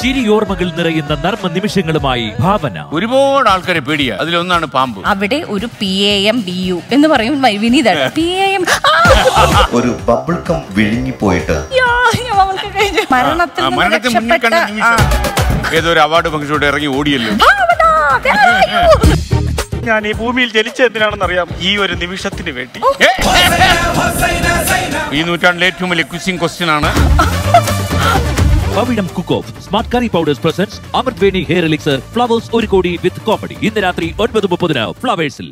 ചിരിയോർമ്മകൾ നിറയുന്ന നർമ്മ നിമിഷങ്ങളുമായി ഭാവന. ഒരുപാട് ആൾക്കാരെ പേടിയാ. അതിലൊന്നാണ് പാമ്പ്. അവിടെ ഒരു P A M B U എന്ന് പറയും വിനീത പി എ എം ഒരു ബബിൾ കം വിഴുങ്ങി പോയിട്ട്. മരണത്തിൽ ആ, നിന്ന് മരണത്തിന് മുന്നിൽ കണ്ട നിമിഷം. ഏതോ ഒരു അവാർഡ് ഫംഗ്ഷനോട് ഇറങ്ങി ഓടിയല്ലോ? ഞാൻ ഈ ഭൂമിയിൽ ജനിച്ച എന്തിനാണെന്ന് അറിയാം? ഈ ഒരു നിമിഷത്തിന് വേണ്ടി. ഈ നൂറ്റാണ്ടിലെ ഏറ്റവും വലിയ ക്വിസിംഗ് ക്വസ്റ്റ്യൻ ആണ്. Pavizham cook of smart curry powders presence Amrut Veni hair elixir flowers ഒരു കോടി വിത്ത് കോമഡി ഇന്ന് രാത്രി ഒൻപത് മുപ്പതിന് ഫ്ലവേഴ്സിൽ